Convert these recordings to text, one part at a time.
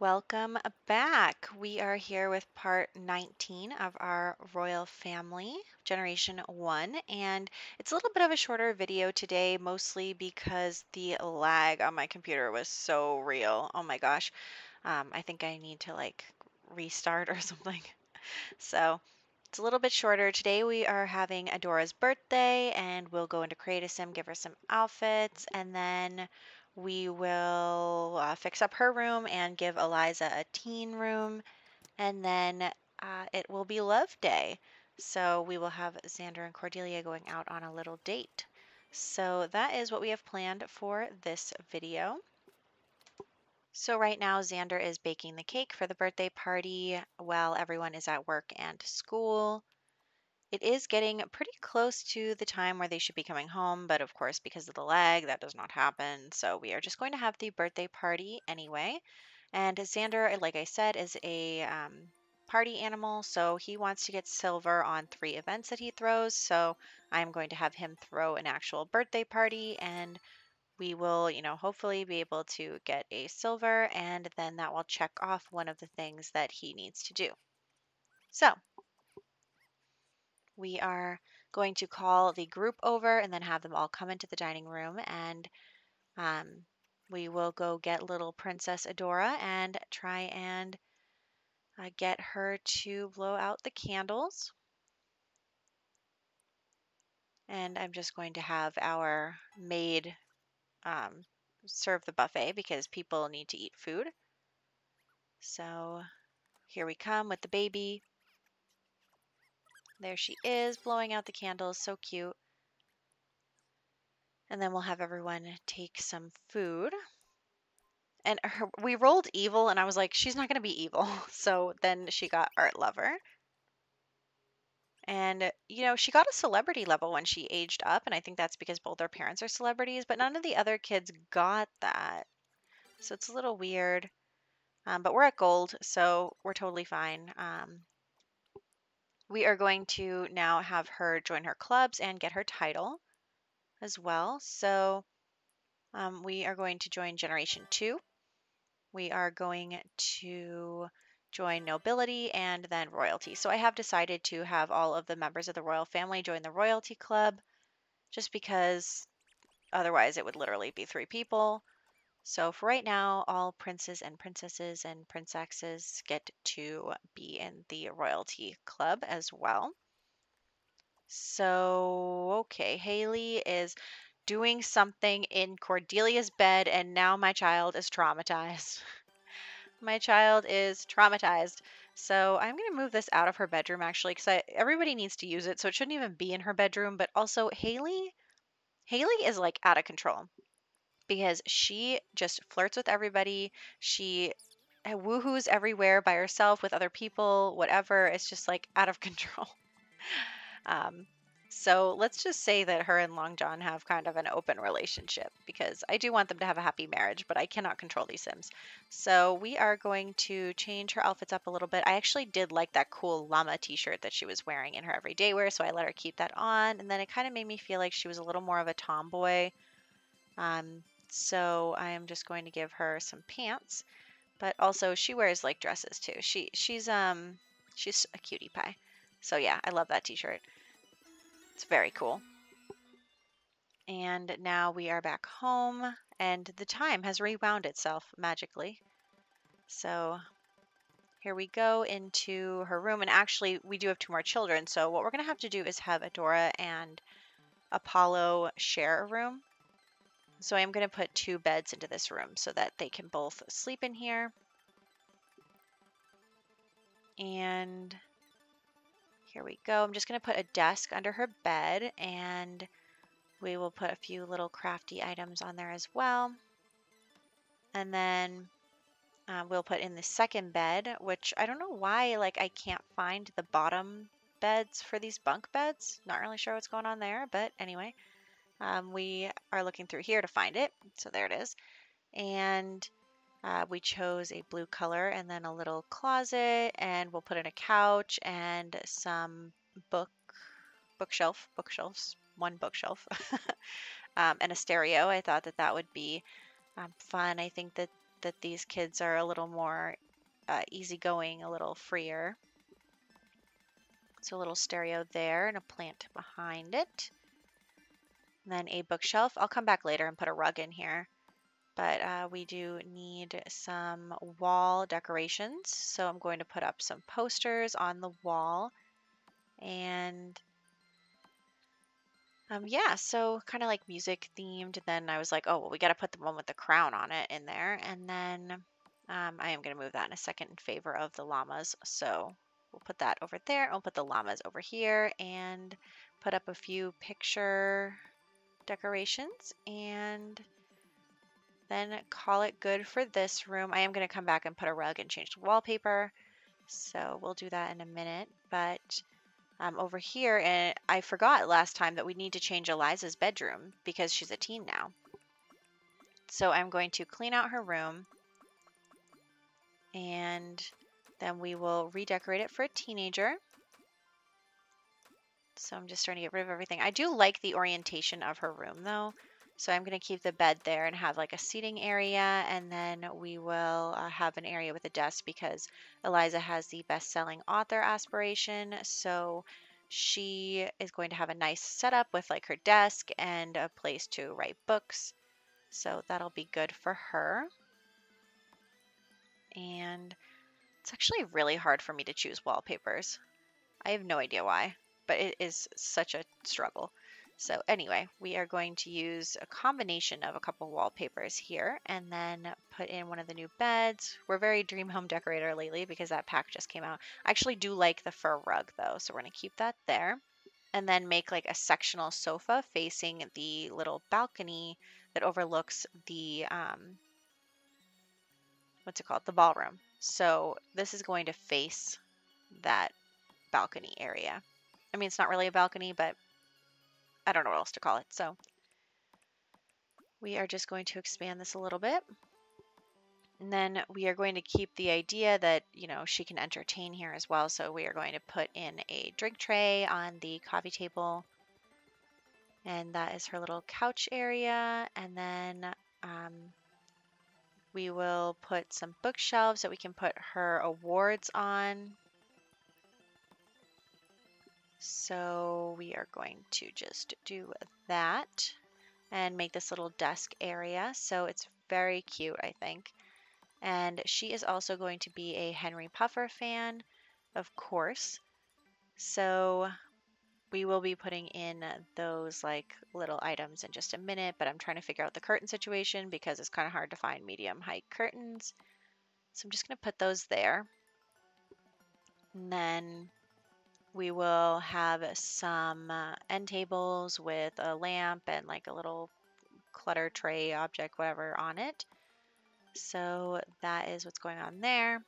Welcome back. We are here with part 19 of our royal family, generation 1, and it's a little bit of a shorter video today, mostly because the lag on my computer was so real. Oh my gosh. Um, I think I need to like restart or something. So it's a little bit shorter. Today we are having Adora's birthday, and we'll go into Create a Sim, give her some outfits, and then we will uh, fix up her room and give Eliza a teen room, and then uh, it will be Love Day. So we will have Xander and Cordelia going out on a little date. So that is what we have planned for this video. So right now Xander is baking the cake for the birthday party while everyone is at work and school. It is getting pretty close to the time where they should be coming home, but of course, because of the lag, that does not happen. So we are just going to have the birthday party anyway. And Xander, like I said, is a um, party animal, so he wants to get silver on three events that he throws. So I'm going to have him throw an actual birthday party, and we will, you know, hopefully be able to get a silver, and then that will check off one of the things that he needs to do. So we are going to call the group over and then have them all come into the dining room and um, we will go get little Princess Adora and try and uh, get her to blow out the candles. And I'm just going to have our maid um, serve the buffet because people need to eat food. So here we come with the baby. There she is, blowing out the candles. So cute. And then we'll have everyone take some food. And her, we rolled evil, and I was like, she's not going to be evil. So then she got art lover. And, you know, she got a celebrity level when she aged up. And I think that's because both her parents are celebrities, but none of the other kids got that. So it's a little weird. Um, but we're at gold, so we're totally fine. Um, we are going to now have her join her clubs and get her title as well. So um, we are going to join Generation 2. We are going to join Nobility and then Royalty. So I have decided to have all of the members of the royal family join the Royalty Club just because otherwise it would literally be three people. So for right now, all princes and princesses and princesses get to be in the royalty club as well. So, okay, Haley is doing something in Cordelia's bed, and now my child is traumatized. my child is traumatized. So I'm going to move this out of her bedroom actually because everybody needs to use it. So it shouldn't even be in her bedroom. But also Haley, Haley is like out of control because she just flirts with everybody. She eh, woohoos everywhere by herself with other people, whatever. It's just like out of control. um, so let's just say that her and Long John have kind of an open relationship because I do want them to have a happy marriage, but I cannot control these Sims. So we are going to change her outfits up a little bit. I actually did like that cool llama t-shirt that she was wearing in her everyday wear, so I let her keep that on. And then it kind of made me feel like she was a little more of a tomboy. Um, so I am just going to give her some pants. But also she wears like dresses too. She she's um she's a cutie pie. So yeah, I love that t-shirt. It's very cool. And now we are back home and the time has rewound itself magically. So here we go into her room and actually we do have two more children. So what we're going to have to do is have Adora and Apollo share a room. So I'm going to put two beds into this room so that they can both sleep in here. And here we go. I'm just going to put a desk under her bed and we will put a few little crafty items on there as well. And then uh, we'll put in the second bed, which I don't know why like I can't find the bottom beds for these bunk beds. Not really sure what's going on there, but anyway. Um, we are looking through here to find it. So there it is. And uh, we chose a blue color and then a little closet and we'll put in a couch and some book bookshelf bookshelves one bookshelf um, and a stereo I thought that that would be um, fun I think that that these kids are a little more uh, easygoing, a little freer. So a little stereo there and a plant behind it. And then a bookshelf. I'll come back later and put a rug in here. But uh, we do need some wall decorations. So I'm going to put up some posters on the wall. And um, yeah, so kind of like music themed. Then I was like, oh, well, we got to put the one with the crown on it in there. And then um, I am going to move that in a second in favor of the llamas. So we'll put that over there. I'll put the llamas over here and put up a few picture decorations and then call it good for this room. I am going to come back and put a rug and change the wallpaper. So we'll do that in a minute. But um, over here, and I forgot last time that we need to change Eliza's bedroom because she's a teen now. So I'm going to clean out her room and then we will redecorate it for a teenager. So I'm just starting to get rid of everything. I do like the orientation of her room though. So I'm going to keep the bed there and have like a seating area and then we will uh, have an area with a desk because Eliza has the best-selling author aspiration. So she is going to have a nice setup with like her desk and a place to write books. So that'll be good for her. And it's actually really hard for me to choose wallpapers. I have no idea why, but it is such a struggle. So anyway, we are going to use a combination of a couple wallpapers here and then put in one of the new beds. We're very dream home decorator lately because that pack just came out. I actually do like the fur rug though, so we're going to keep that there. And then make like a sectional sofa facing the little balcony that overlooks the, um, what's it called? The ballroom. So this is going to face that balcony area. I mean, it's not really a balcony, but I don't know what else to call it. So we are just going to expand this a little bit. And then we are going to keep the idea that, you know, she can entertain here as well. So we are going to put in a drink tray on the coffee table. And that is her little couch area. And then um, we will put some bookshelves that we can put her awards on. So we are going to just do that and make this little desk area. So it's very cute, I think. And she is also going to be a Henry Puffer fan, of course. So we will be putting in those like little items in just a minute, but I'm trying to figure out the curtain situation because it's kind of hard to find medium height curtains. So I'm just going to put those there. And then we will have some uh, end tables with a lamp and like a little clutter tray object, whatever, on it. So that is what's going on there.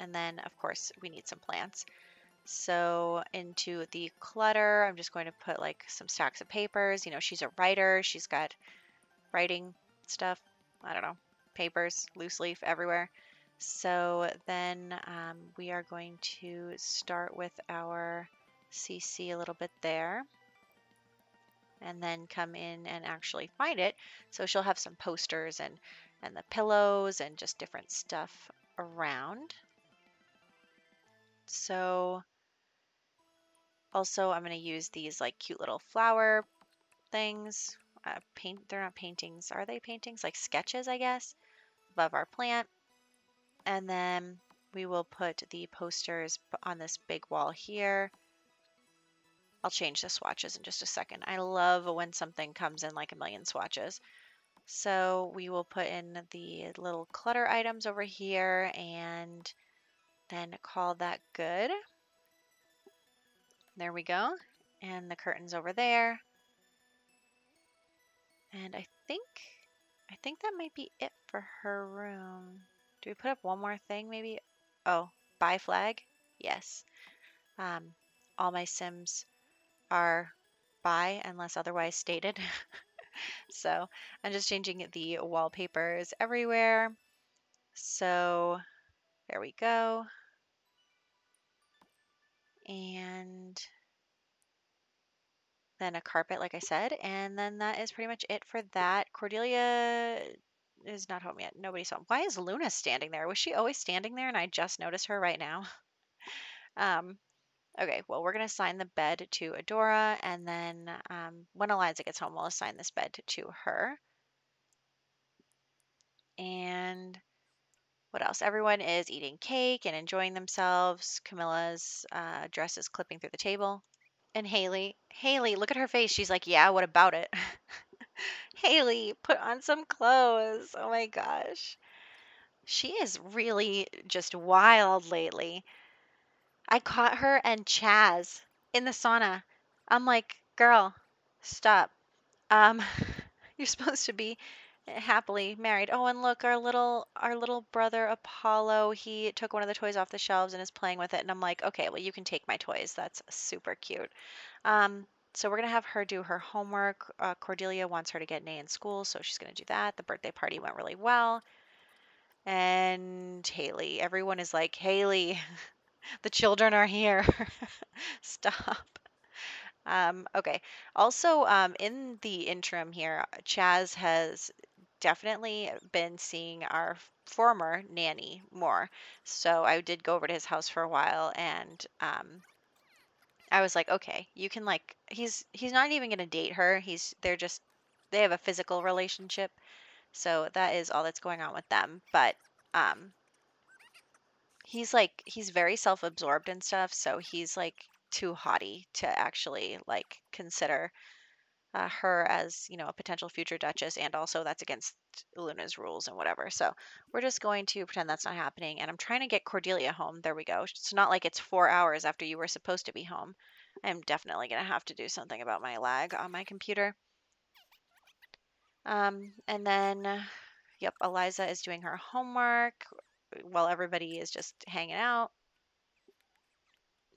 And then, of course, we need some plants. So into the clutter, I'm just going to put like some stacks of papers. You know, she's a writer. She's got writing stuff. I don't know, papers, loose leaf everywhere. So then um, we are going to start with our CC a little bit there and then come in and actually find it. So she'll have some posters and, and the pillows and just different stuff around. So also I'm going to use these like cute little flower things. Uh, paint, they're not paintings, are they paintings? Like sketches, I guess, above our plant. And then we will put the posters on this big wall here. I'll change the swatches in just a second. I love when something comes in like a million swatches. So we will put in the little clutter items over here and then call that good. There we go. And the curtains over there. And I think, I think that might be it for her room. Do we put up one more thing maybe? Oh, bi flag? Yes. Um, all my Sims are bi unless otherwise stated. so I'm just changing the wallpapers everywhere. So there we go. And then a carpet, like I said. And then that is pretty much it for that. Cordelia is not home yet. Nobody's home. Why is Luna standing there? Was she always standing there and I just noticed her right now? um, okay, well, we're going to assign the bed to Adora, and then um, when Eliza gets home, we'll assign this bed to her. And what else? Everyone is eating cake and enjoying themselves. Camilla's uh, dress is clipping through the table. And Haley, Haley, look at her face. She's like, yeah, what about it? Haley, put on some clothes. Oh my gosh. She is really just wild lately. I caught her and Chaz in the sauna. I'm like, girl, stop. Um, you're supposed to be happily married. Oh, and look, our little our little brother Apollo, he took one of the toys off the shelves and is playing with it. And I'm like, okay, well, you can take my toys. That's super cute. Um, so we're gonna have her do her homework. Uh, Cordelia wants her to get an A in school, so she's gonna do that. The birthday party went really well. And Haley, everyone is like, Haley, the children are here. Stop. Um, okay. Also, um, in the interim here, Chaz has definitely been seeing our former nanny more. So I did go over to his house for a while and um, I was like, okay, you can like he's he's not even gonna date her. He's they're just they have a physical relationship. So that is all that's going on with them. But um he's like he's very self-absorbed and stuff, so he's like too haughty to actually like consider uh, her as you know a potential future duchess and also that's against luna's rules and whatever. So we're just going to pretend that's not happening and i'm trying to get cordelia home. There we go. It's not like it's four hours after you were supposed to be home. I'm definitely going to have to do something about my lag on my computer. Um, and then yep eliza is doing her homework while everybody is just hanging out.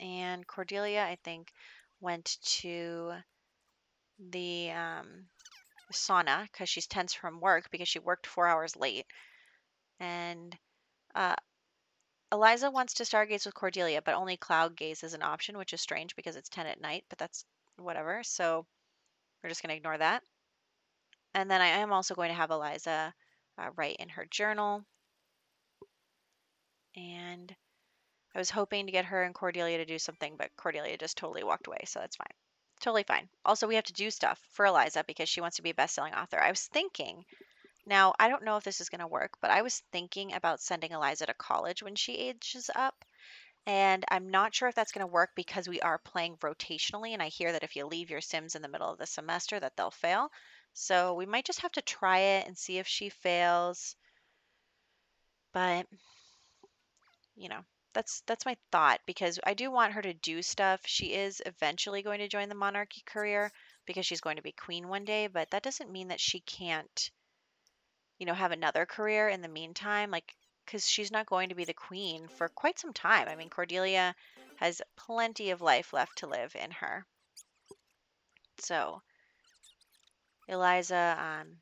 And cordelia i think went to the um, sauna because she's tense from work because she worked four hours late. And uh, Eliza wants to stargaze with Cordelia, but only cloud gaze is an option, which is strange because it's 10 at night, but that's whatever. So we're just going to ignore that. And then I am also going to have Eliza uh, write in her journal. And I was hoping to get her and Cordelia to do something, but Cordelia just totally walked away, so that's fine. Totally fine. Also, we have to do stuff for Eliza because she wants to be a best-selling author. I was thinking, now I don't know if this is going to work, but I was thinking about sending Eliza to college when she ages up. And I'm not sure if that's going to work because we are playing rotationally. And I hear that if you leave your Sims in the middle of the semester, that they'll fail. So we might just have to try it and see if she fails. But, you know, that's that's my thought because I do want her to do stuff. She is eventually going to join the monarchy career because she's going to be queen one day, but that doesn't mean that she can't you know have another career in the meantime like cuz she's not going to be the queen for quite some time. I mean, Cordelia has plenty of life left to live in her. So, Eliza um,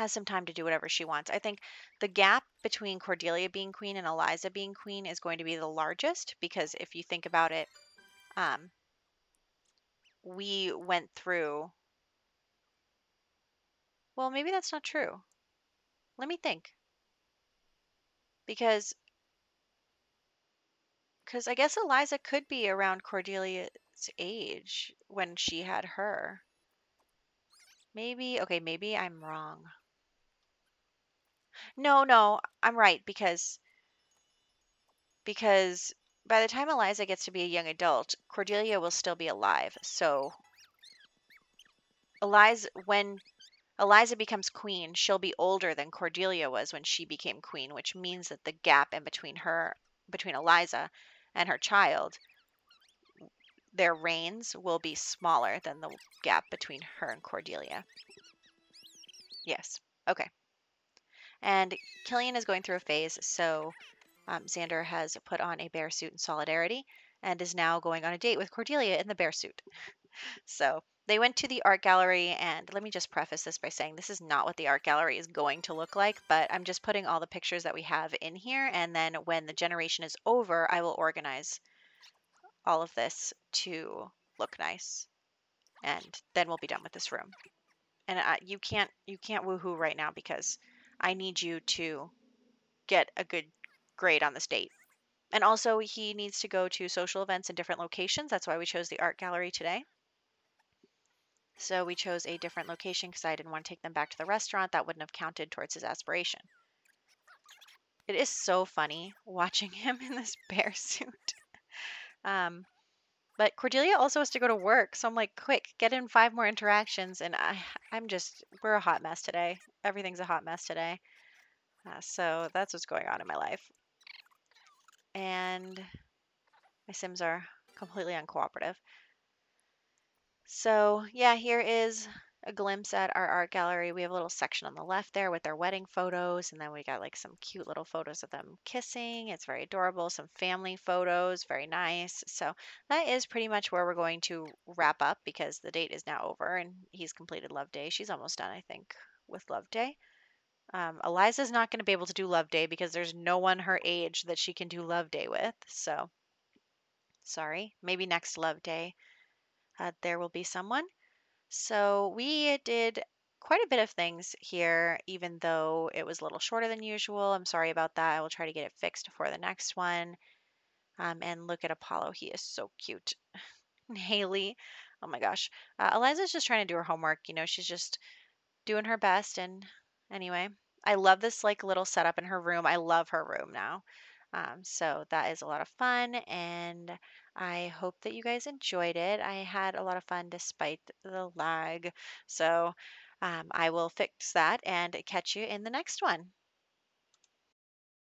has some time to do whatever she wants. I think the gap between Cordelia being queen and Eliza being queen is going to be the largest because if you think about it, um, we went through. Well, maybe that's not true. Let me think. Because because I guess Eliza could be around Cordelia's age when she had her. Maybe, okay, maybe I'm wrong. No, no, I'm right because because by the time Eliza gets to be a young adult, Cordelia will still be alive. So Eliza when Eliza becomes queen, she'll be older than Cordelia was when she became queen, which means that the gap in between her between Eliza and her child their reigns will be smaller than the gap between her and Cordelia. Yes. Okay. And Killian is going through a phase, so um, Xander has put on a bear suit in solidarity and is now going on a date with Cordelia in the bear suit. So they went to the art gallery, and let me just preface this by saying this is not what the art gallery is going to look like, but I'm just putting all the pictures that we have in here, and then when the generation is over, I will organize all of this to look nice, and then we'll be done with this room. And you can't you can't woohoo right now because I need you to get a good grade on this date. And also, he needs to go to social events in different locations. That's why we chose the art gallery today. So we chose a different location because I didn't want to take them back to the restaurant. That wouldn't have counted towards his aspiration. It is so funny watching him in this bear suit. Um, but Cordelia also has to go to work, so I'm like, quick, get in five more interactions, and I, I'm just, we're a hot mess today. Everything's a hot mess today. Uh, so that's what's going on in my life. And my Sims are completely uncooperative. So yeah, here is a glimpse at our art gallery. We have a little section on the left there with their wedding photos, and then we got like some cute little photos of them kissing. It's very adorable. Some family photos, very nice. So that is pretty much where we're going to wrap up because the date is now over and he's completed Love Day. She's almost done, I think, with Love Day. Um, Eliza's not going to be able to do Love Day because there's no one her age that she can do Love Day with. So sorry. Maybe next Love Day uh, there will be someone. So we did quite a bit of things here, even though it was a little shorter than usual. I'm sorry about that. I will try to get it fixed for the next one. Um, and look at Apollo. He is so cute. Haley, oh my gosh. Uh, Eliza's just trying to do her homework. You know, she's just doing her best. And anyway, I love this like little setup in her room. I love her room now. Um, so that is a lot of fun. And I hope that you guys enjoyed it. I had a lot of fun despite the lag. So um, I will fix that and catch you in the next one.